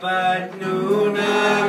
But Nuna.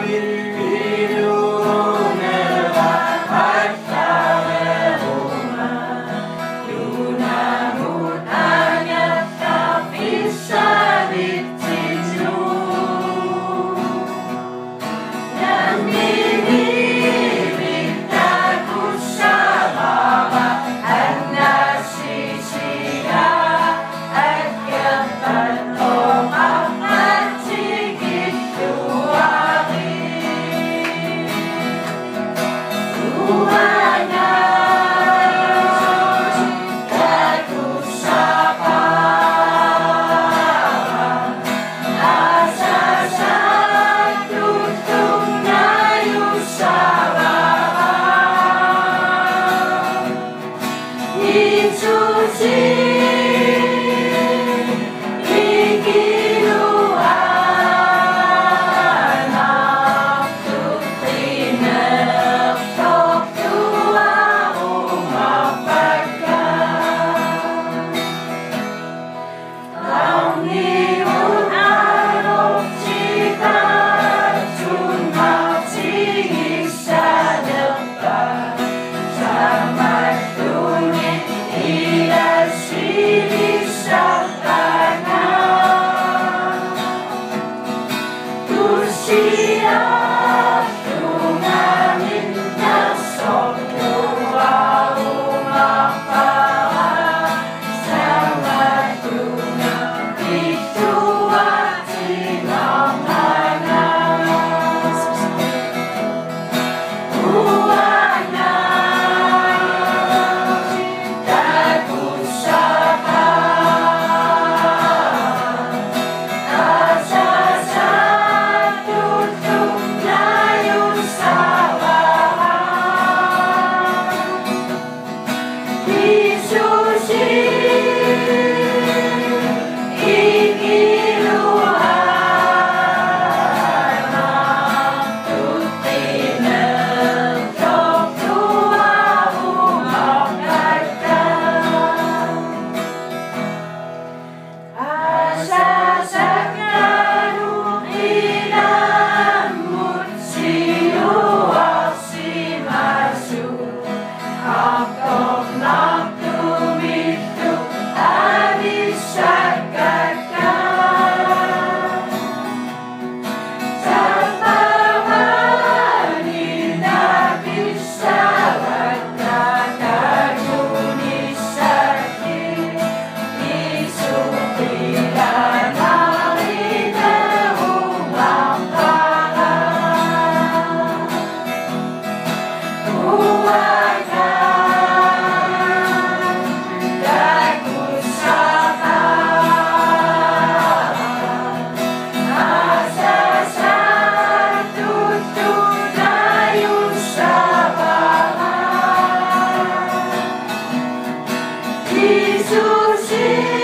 一出戏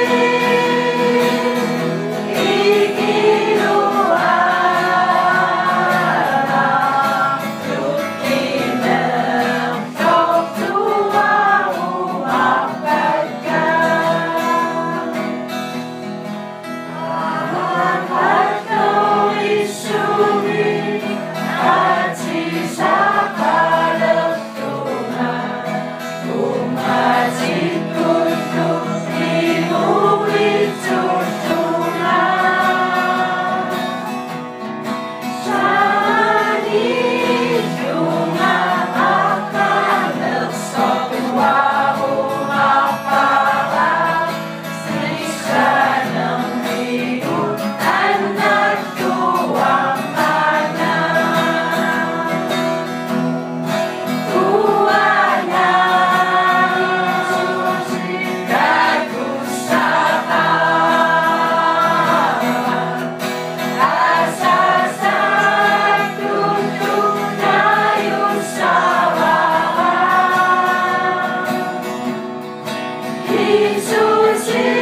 sin.